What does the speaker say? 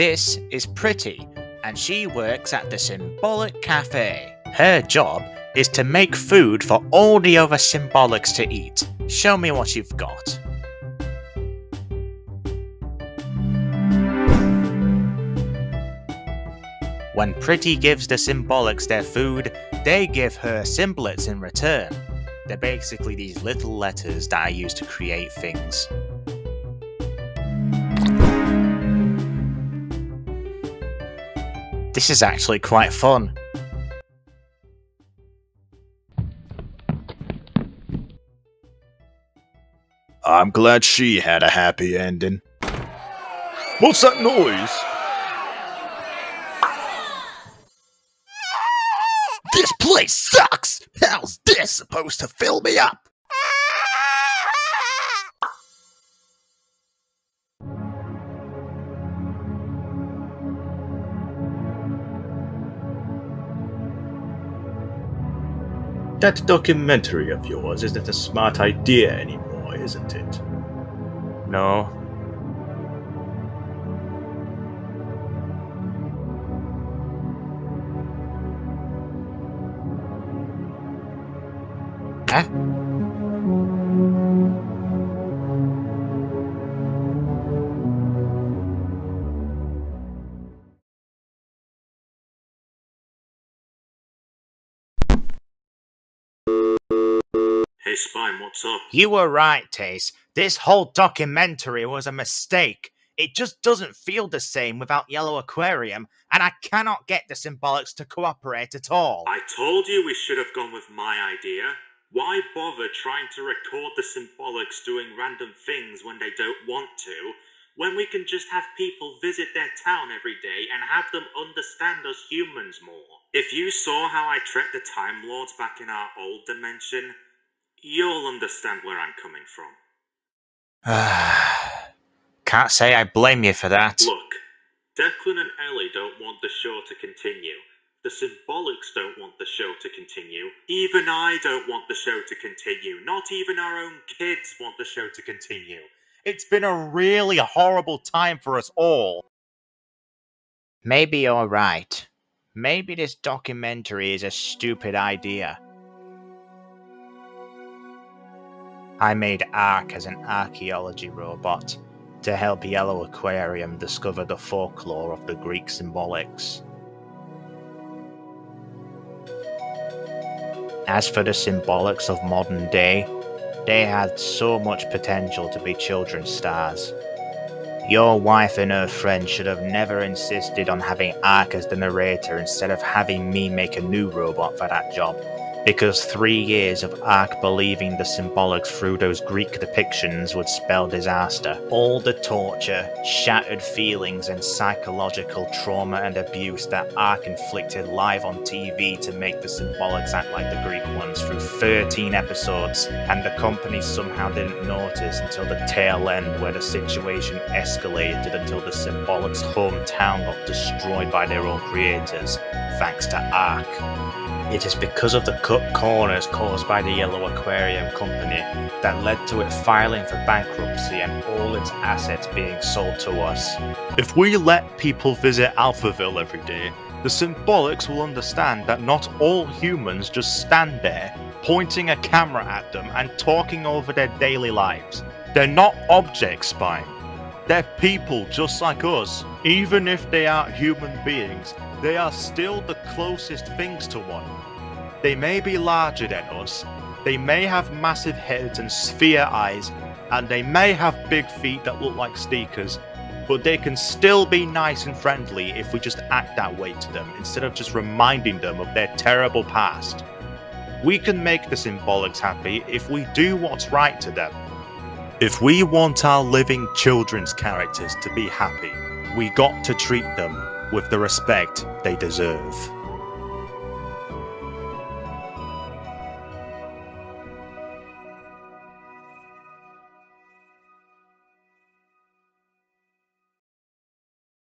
This is Preti, and she works at the Symbolic Cafe. Her job is to make food for all the other Symbolics to eat. Show me what you've got. When Preti gives the Symbolics their food, they give her Symblets in return. They're basically these little letters that I use to create things. This is actually quite fun. I'm glad she had a happy ending. What's that noise? This place sucks! How's this supposed to fill me up? That documentary of yours isn't a smart idea anymore, isn't it? No. Huh? Hey Spine, what's up? You were right, Tace. This whole documentary was a mistake. It just doesn't feel the same without Yellow Aquarium, and I cannot get the Symbolics to cooperate at all. I told you we should have gone with my idea. Why bother trying to record the symbolics doing random things when they don't want to, when we can just have people visit their town every day and have them understand us humans more? If you saw how I treat the Time Lords back in our old dimension, you'll understand where I'm coming from. Can't say I blame you for that. Look, Declan and Ellie don't want the show to continue. The Symbolics don't want the show to continue. Even I don't want the show to continue. Not even our own kids want the show to continue. It's been a really horrible time for us all. Maybe you're right. Maybe this documentary is a stupid idea. I made Ark as an archaeology robot to help Yellow Aquarium discover the folklore of the Greek symbolics. As for the symbolics of modern day, they had so much potential to be children's stars. Your wife and her friend should have never insisted on having Ark as the narrator instead of having me make a new robot for that job because three years of Ark believing the symbolics through those Greek depictions would spell disaster. All the torture, shattered feelings, and psychological trauma and abuse that Ark inflicted live on TV to make the symbolics act like the Greek ones through 13 episodes, and the company somehow didn't notice until the tail end where the situation escalated until the symbolics' hometown got destroyed by their own creators, thanks to Ark. It is because of the cut corners caused by the Yellow Aquarium Company that led to it filing for bankruptcy and all its assets being sold to us. If we let people visit Alphaville every day, the symbolics will understand that not all humans just stand there, pointing a camera at them and talking over their daily lives. They're not objects, Spine. They're people just like us. Even if they aren't human beings, they are still the closest things to one. They may be larger than us, they may have massive heads and sphere eyes, and they may have big feet that look like sneakers, but they can still be nice and friendly if we just act that way to them instead of just reminding them of their terrible past. We can make the symbolics happy if we do what's right to them. If we want our living children's characters to be happy, we got to treat them with the respect they deserve.